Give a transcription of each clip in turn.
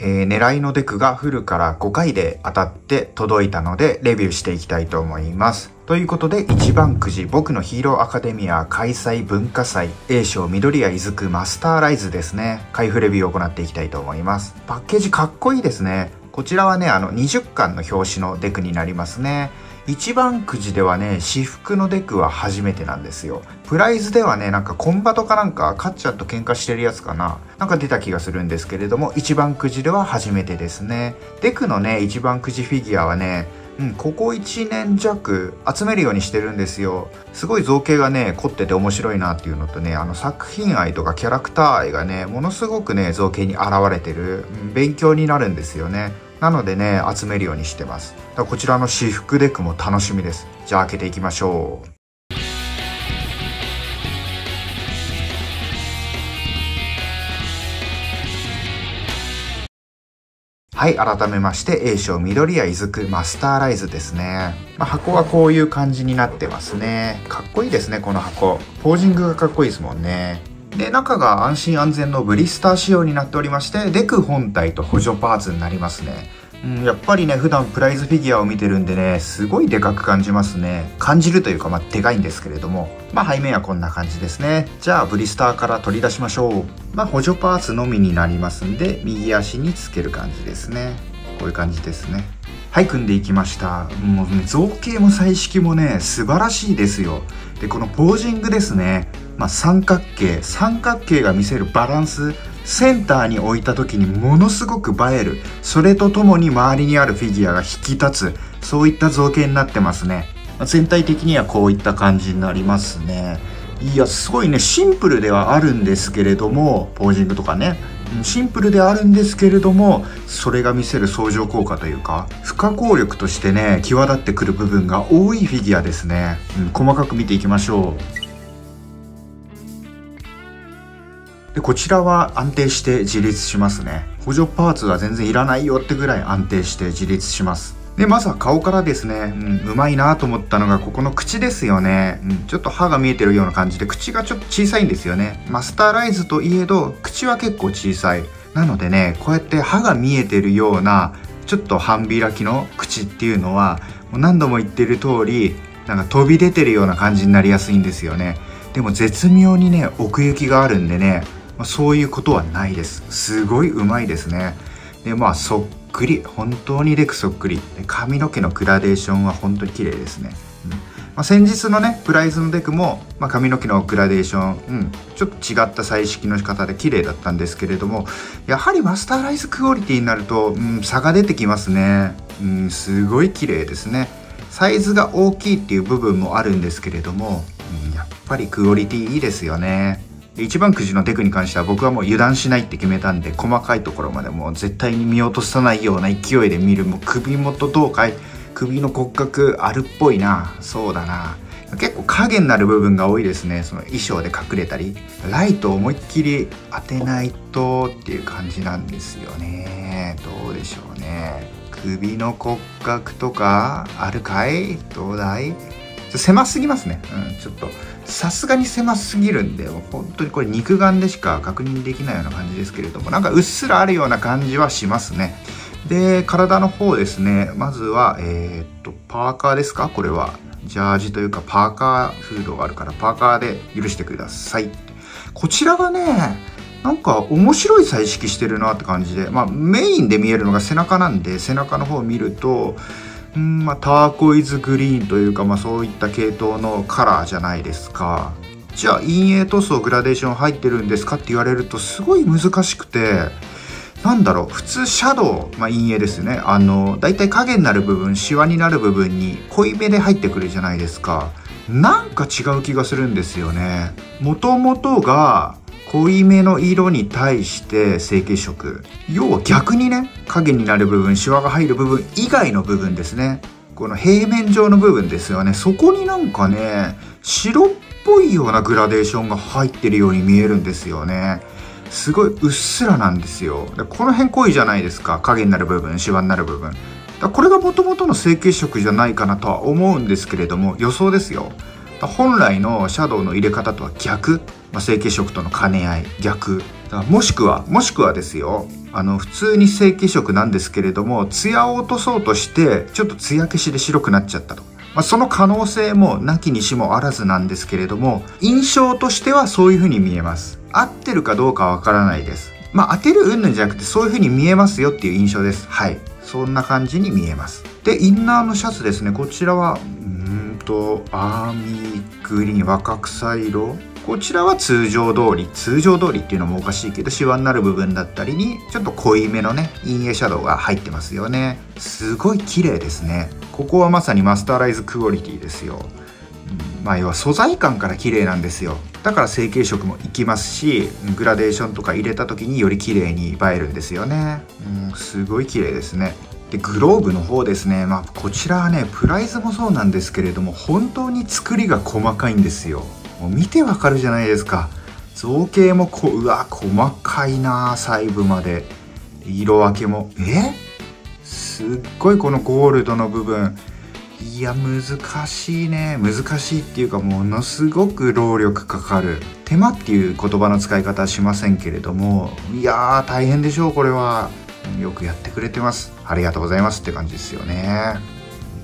えー、狙いのデクがフルから5回で当たって届いたので、レビューしていきたいと思います。ということで、1番くじ、僕のヒーローアカデミア開催文化祭、A 賞緑谷いずくマスターライズですね。開封レビューを行っていきたいと思います。パッケージかっこいいですね。こちらはね、あの、20巻の表紙のデクになりますね。一番くじではね、私服のデクは初めてなんですよ。プライズではね、なんかコンバトかなんか、カッチャと喧嘩してるやつかな。なんか出た気がするんですけれども、一番くじでは初めてですね。デクのね、一番くじフィギュアはね、うん、ここ1年弱集めるようにしてるんですよ。すごい造形がね、凝ってて面白いなっていうのとね、あの作品愛とかキャラクター愛がね、ものすごくね、造形に現れてる、うん、勉強になるんですよね。なのでね、集めるようにしてます。こちらの私服デクも楽しみです。じゃあ開けていきましょう。はい、改めまして、A 賞緑谷いずくマスターライズですね。まあ、箱はこういう感じになってますね。かっこいいですね、この箱。ポージングがかっこいいですもんね。で、中が安心安全のブリスター仕様になっておりまして、デク本体と補助パーツになりますね。うん、やっぱりね、普段プライズフィギュアを見てるんでね、すごいでかく感じますね。感じるというか、まあ、でかいんですけれども。まあ、背面はこんな感じですね。じゃあ、ブリスターから取り出しましょう。まあ、補助パーツのみになりますんで、右足につける感じですね。こういう感じですね。はい、組んでいきました。もうね、造形も彩色もね、素晴らしいですよ。で、このポージングですね。まあ、三角形。三角形が見せるバランス。センターに置いた時にものすごく映える。それとともに周りにあるフィギュアが引き立つ。そういった造形になってますね。ま全体的にはこういった感じになりますね。いや、すごいね、シンプルではあるんですけれども、ポージングとかね。シンプルであるんですけれども、それが見せる相乗効果というか、不可抗力としてね、際立ってくる部分が多いフィギュアですね。うん、細かく見ていきましょう。でこちらは安定して自立しますね補助パーツは全然いらないよってぐらい安定して自立しますでまずは顔からですね、うん、うまいなと思ったのがここの口ですよね、うん、ちょっと歯が見えてるような感じで口がちょっと小さいんですよね。マスターライズといえど口は結構小さい。なのでねこうやって歯が見えてるようなちょっと半開きの口っていうのはもう何度も言ってる通りなんか飛び出てるような感じになりやすいんですよね。でも絶妙にね奥行きがあるんでねまあ、そういうことはないです。すごいうまいですね。でまあそっくり本当にレクそっくり。髪の毛のグラデーションは本当に綺麗ですね、うん。まあ、先日のねプライズのデクも、まあ、髪の毛のグラデーション、うん、ちょっと違った彩色の仕方で綺麗だったんですけれどもやはりマスターライズクオリティになると、うん、差が出てきますね、うん、すごい綺麗ですね。サイズが大きいっていう部分もあるんですけれども、うん、やっぱりクオリティいいですよね。一番くじのテクに関しては僕はもう油断しないって決めたんで細かいところまでもう絶対に見落とさないような勢いで見るもう首元どうかい首の骨格あるっぽいな。そうだな。結構影になる部分が多いですね。その衣装で隠れたりライトを思いっきり当てないとっていう感じなんですよね。どうでしょうね。首の骨格とかあるかい？どうだい？狭すぎますね、うん、ちょっと。さすがに狭すぎるんで本当にこれ肉眼でしか確認できないような感じですけれどもなんかうっすらあるような感じはしますね。で体の方ですね。まずはえー、っとパーカーですか？これは。ジャージというかパーカーフードがあるからパーカーで許してください。こちらがねなんか面白い彩色してるなって感じでまあメインで見えるのが背中なんで背中の方を見るとんまあ、ターコイズグリーンというか、まあ、そういった系統のカラーじゃないですか。じゃあ陰影塗装グラデーション入ってるんですかって言われるとすごい難しくてなんだろう普通シャドウ、まあ、陰影ですね。あのだいたい影になる部分シワになる部分に濃いめで入ってくるじゃないですか。なんか違う気がするんですよね。もともとが濃いめの色に対して成型色。要は逆にね影になる部分シワが入る部分以外の部分ですね。この平面上の部分ですよね。そこになんかね白っぽいようなグラデーションが入ってるように見えるんですよね。すごいうっすらなんですよ。でこの辺濃いじゃないですか。影になる部分シワになる部分。だこれがもともとの成型色じゃないかなとは思うんですけれども予想ですよ。本来のシャドウの入れ方とは逆。まあ、成型色との兼ね合い。逆。もしくはもしくはですよ。あの普通に成型色なんですけれども艶を落とそうとしてちょっと艶消しで白くなっちゃったと、まあ、その可能性もなきにしもあらずなんですけれども印象としてはそういう風に見えます。合ってるかどうかわからないです。まあ当てる云々じゃなくてそういう風に見えますよっていう印象です。はい。そんな感じに見えます。でインナーのシャツですね。こちらはとアーミーグリーン若草色。こちらは通常通り通常通りっていうのもおかしいけどシワになる部分だったりにちょっと濃いめのね陰影シャドウが入ってますよね。すごい綺麗ですね。ここはまさにマスターライズクオリティですよ、うん、まあ要は素材感から綺麗なんですよ。だから成型色もいきますしグラデーションとか入れた時により綺麗に映えるんですよね、うん、すごい綺麗ですね。でグローブの方ですね、まあ、こちらはねプライズもそうなんですけれども本当に作りが細かいんですよ。もう見てわかるじゃないですか。造形もこうわ細かいな細部まで。色分けも。え？すっごいこのゴールドの部分。いや難しいね。難しいっていうかものすごく労力かかる。手間っていう言葉の使い方はしませんけれども。いやー大変でしょうこれは。よくやってくれてます。ありがとうございますって感じですよね。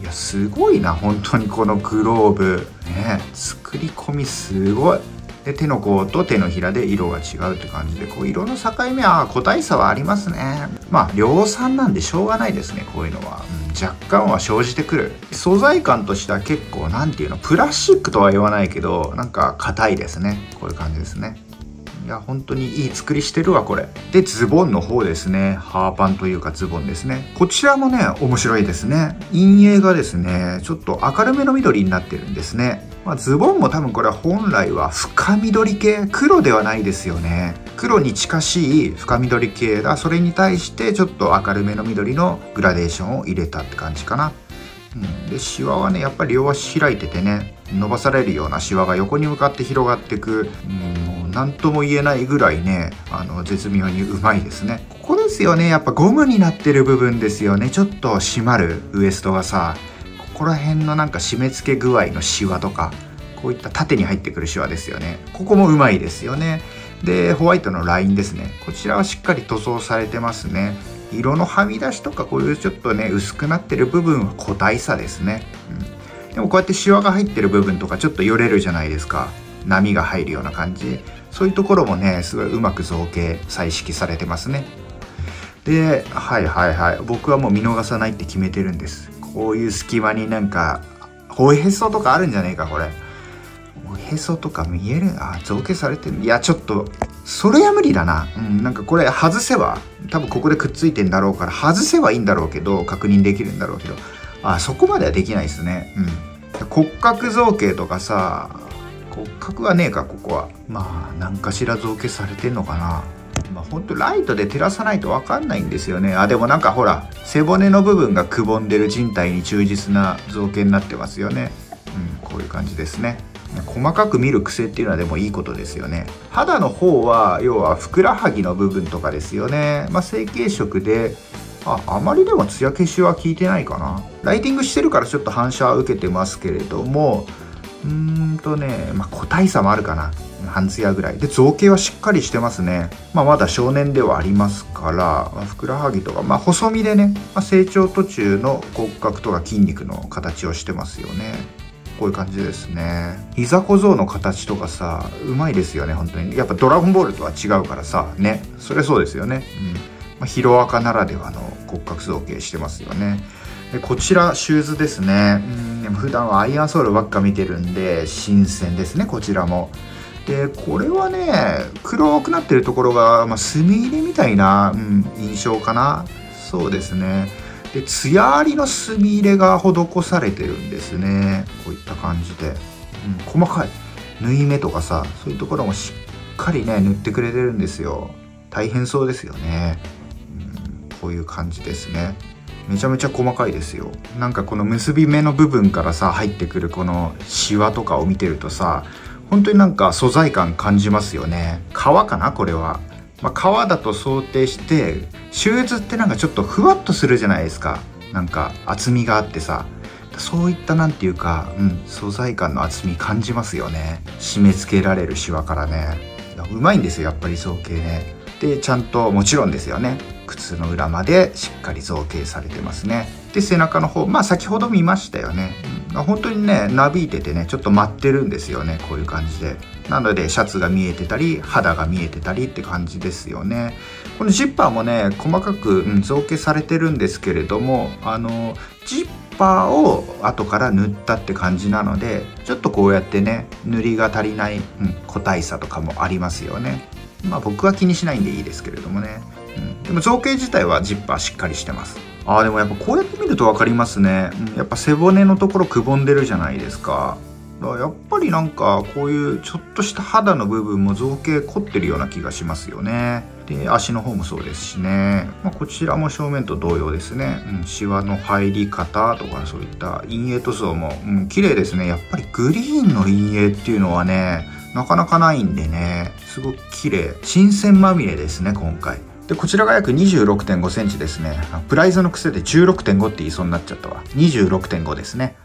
いやすごいな本当にこのグローブ。ね作り込みすごい。で手の甲と手のひらで色が違うって感じでこう色の境目は個体差はありますね。まあ量産なんでしょうがないですねこういうのは、うん、若干は生じてくる。素材感としては結構何ていうのプラスチックとは言わないけどなんか硬いですね。こういう感じですね。いや本当にいい作りしてるわこれ。でズボンの方ですね。ハーパンというかズボンですね。こちらもね面白いですね。陰影がですねちょっと明るめの緑になってるんですね。まあ、ズボンも多分これは本来は深緑系。黒ではないですよね。黒に近しい深緑系だ。それに対してちょっと明るめの緑のグラデーションを入れたって感じかな、うん、でシワはねやっぱり両足開いててね伸ばされるようなシワが横に向かって広がってく、うん。何とも言えないぐらいねあの絶妙にうまいですね。ここですよね。やっぱゴムになってる部分ですよね。ちょっと締まるウエストがさここら辺のなんか締め付け具合のシワとかこういった縦に入ってくるシワですよね。ここもうまいですよね。でホワイトのラインですね。こちらはしっかり塗装されてますね。色のはみ出しとかこういうちょっとね薄くなってる部分は個体差ですね、うん、でもこうやってシワが入ってる部分とかちょっとよれるじゃないですか。波が入るような感じ。そういうところもねすごいうまく造形彩色されてますね。ではいはいはい。僕はもう見逃さないって決めてるんです。こういう隙間になんかおへそとかあるんじゃねえかこれ。おへそとか見える？あ造形されてる？いやちょっとそれは無理だな。うんなんかこれ外せば多分ここでくっついてんだろうから外せばいいんだろうけど確認できるんだろうけど。あそこまではできないですね。うん。骨格造形とかさ骨格はねえかここは。まあ何かしら造形されてんのかな。まあほんとライトで照らさないと分かんないんですよね。あでもなんかほら背骨の部分がくぼんでる人体に忠実な造形になってますよね。うんこういう感じですね。細かく見る癖っていうのはでもいいことですよね。肌の方は要はふくらはぎの部分とかですよね。まあ成型色でああまりでも艶消しは効いてないかな。ライティングしてるからちょっと反射は受けてますけれどもうーんとね、まあ、個体差もあるかな。半ツヤぐらい。で、造形はしっかりしてますね。まあ、まだ少年ではありますから、まあ、ふくらはぎとか、まあ、細身でね、まあ、成長途中の骨格とか筋肉の形をしてますよね。こういう感じですね。膝小僧の形とかさ、うまいですよね、本当に。やっぱドラゴンボールとは違うからさ、ね。それそうですよね。うん。まあ、ヒロアカならではの骨格造形してますよね。でこちらシューズですね。うん。でも普段はアイアンソールばっか見てるんで新鮮ですねこちらも。でこれはね黒くなってるところが、まあ、墨入れみたいな、うん、印象かな。そうですね。で艶ありの墨入れが施されてるんですね。こういった感じで、うん、細かい。縫い目とかさそういうところもしっかりね塗ってくれてるんですよ。大変そうですよね、うん、こういう感じですねめちゃめちゃ細かいですよ。なんかこの結び目の部分からさ入ってくるこのシワとかを見てるとさ本当になんか素材感感じますよね。革かな？これは、まあ、革だと想定してシューズってなんかちょっとふわっとするじゃないですか。なんか厚みがあってさ。そういったなんていうか、うん、素材感の厚み感じますよね。締め付けられるシワからね。うまいんですよやっぱり造形ね。でちゃんともちろんですよね。靴の裏までしっかり造形されてますね。で背中の方まあ先ほど見ましたよね、うん、本当にねなびいててねちょっと舞ってるんですよねこういう感じで。なのでシャツが見えてたり肌が見えてたりって感じですよね。このジッパーもね細かく、うん、造形されてるんですけれどもあのジッパーを後から塗ったって感じなのでちょっとこうやってね塗りが足りない、うん、個体差とかもありますよね。まあ僕は気にしないんでいいですけれどもね、でも造形自体はジッパーしっかりしてます。あーでもやっぱこうやって見ると分かりますね、うん、やっぱ背骨のところくぼんでるじゃないですか。やっぱりなんかこういうちょっとした肌の部分も造形凝ってるような気がしますよね。で足の方もそうですしね、まあ、こちらも正面と同様ですね、うん、シワの入り方とかそういった陰影塗装も、うん、綺麗ですね。やっぱりグリーンの陰影っていうのはねなかなかないんでね。すごく綺麗。新鮮まみれですね今回。でこちらが約26.5センチですねプライズの癖で16.5って言いそうになっちゃったわ26.5ですね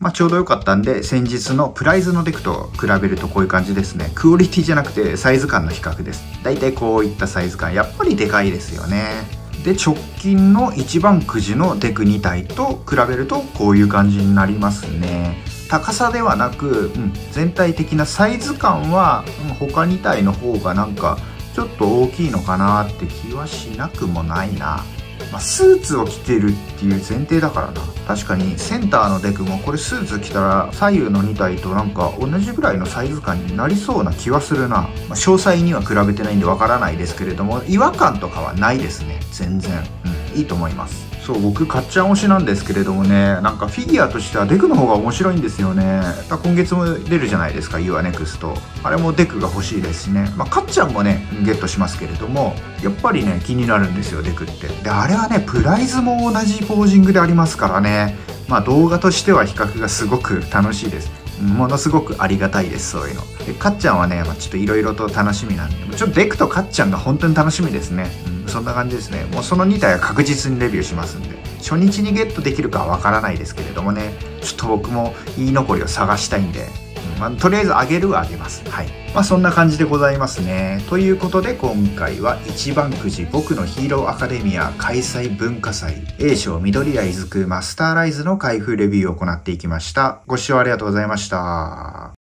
まあ、ちょうど良かったんで、先日のプライズのデクと比べるとこういう感じですね。クオリティじゃなくてサイズ感の比較です。だいたいこういったサイズ感、やっぱりでかいですよね。で、直近の一番くじのデク2体と比べるとこういう感じになりますね。高さではなく、うん、全体的なサイズ感は、うん、他2体の方がなんかちょっと大きいのかなって気はしなくもないな。まあ、スーツを着てるっていう前提だからな。確かにセンターのデクもこれスーツ着たら左右の2体となんか同じぐらいのサイズ感になりそうな気はするな、まあ、詳細には比べてないんでわからないですけれども違和感とかはないですね。全然、うん、いいと思いますそう僕かっちゃん推しなんですけれどもねなんかフィギュアとしてはデクの方が面白いんですよね。今月も出るじゃないですか u アネクスト。あれもデクが欲しいですしね。まあかっちゃんもねゲットしますけれどもやっぱりね気になるんですよデクって。であれはねプライズも同じポージングでありますからね。まあ動画としては比較がすごく楽しいです。ものすごくありがたいですそういうの。でかっちゃんはね、まあ、ちょっといろいろと楽しみなんでちょっとデクとかっちゃんが本当に楽しみですね、うん。そんな感じですね。もうその2体は確実にレビューしますんで。初日にゲットできるかはわからないですけれどもね。ちょっと僕も言い残りを探したいんで、うん。まあ、とりあえずあげるはあげます。はいまあそんな感じでございますね。ということで今回は一番くじ僕のヒーローアカデミア開催文化祭 A 賞緑谷いずくマスターライズの開封レビューを行っていきました。ご視聴ありがとうございました。